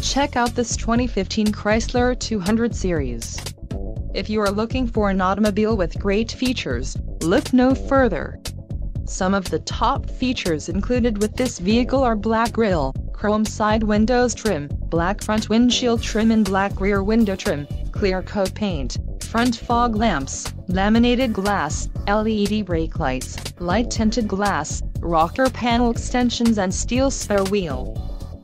Check out this 2015 Chrysler 200 Series. If you are looking for an automobile with great features, look no further. Some of the top features included with this vehicle are black grille, chrome side windows trim, black front windshield trim and black rear window trim, clear coat paint, front fog lamps, laminated glass, LED brake lights, light tinted glass, rocker panel extensions and steel spare wheel.